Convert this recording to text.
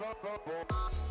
bom, bom, bom.